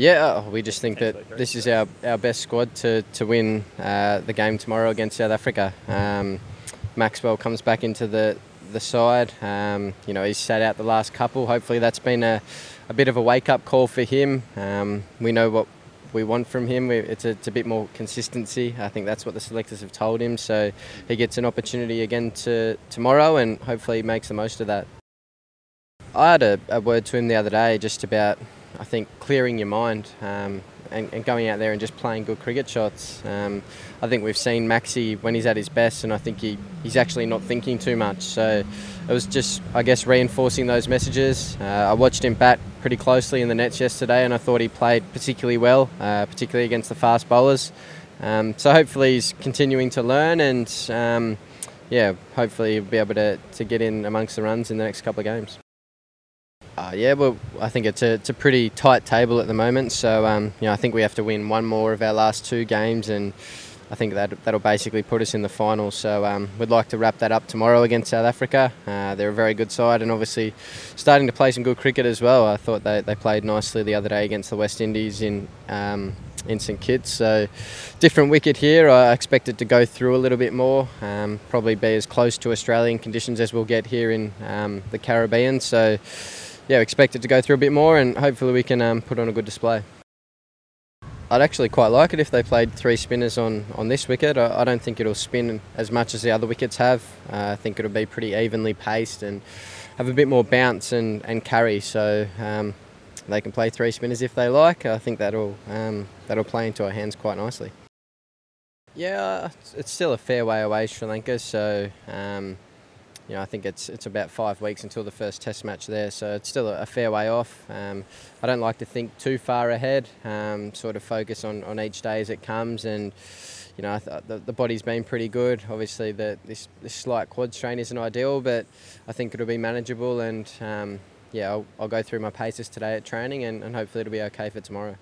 Yeah, we just think that this is our, our best squad to, to win uh, the game tomorrow against South Africa. Um, Maxwell comes back into the, the side. Um, you know, he's sat out the last couple. Hopefully, that's been a, a bit of a wake up call for him. Um, we know what we want from him. We, it's, a, it's a bit more consistency. I think that's what the selectors have told him. So he gets an opportunity again to tomorrow, and hopefully he makes the most of that. I had a, a word to him the other day just about, I think, clearing your mind. Um, and, and, going out there and just playing good cricket shots. Um, I think we've seen Maxi when he's at his best, and I think he, he's actually not thinking too much. So it was just, I guess, reinforcing those messages. Uh, I watched him bat pretty closely in the nets yesterday, and I thought he played particularly well, uh, particularly against the fast bowlers. Um, so hopefully he's continuing to learn, and um, yeah, hopefully he'll be able to, to get in amongst the runs in the next couple of games. Uh, yeah, well, I think it's a, it's a pretty tight table at the moment. So, um, you know, I think we have to win one more of our last two games, and I think that that'll basically put us in the final. So, um, we'd like to wrap that up tomorrow against South Africa. Uh, they're a very good side, and obviously starting to play some good cricket as well. I thought they, they played nicely the other day against the West Indies in. Um, in St Kitts, so different wicket here. I expect it to go through a little bit more, um, probably be as close to Australian conditions as we'll get here in um, the Caribbean. So, yeah, expect it to go through a bit more and hopefully we can um, put on a good display. I'd actually quite like it if they played three spinners on, on this wicket. I, I don't think it'll spin as much as the other wickets have. Uh, I think it'll be pretty evenly paced and have a bit more bounce and, and carry. So um, they can play three spinners if they like. I think that'll um, that'll play into our hands quite nicely. Yeah, it's still a fair way away, Sri Lanka. So um, you know, I think it's it's about five weeks until the first Test match there, so it's still a, fair way off. Um, I don't like to think too far ahead. Um, sort of focus on, on each day as it comes, and you know, the, the body's been pretty good. Obviously, the, this this slight quad strain isn't ideal, but I think it'll be manageable. And um, yeah, I'll, I'll, go through my paces today at training, and, and hopefully it'll be okay for tomorrow.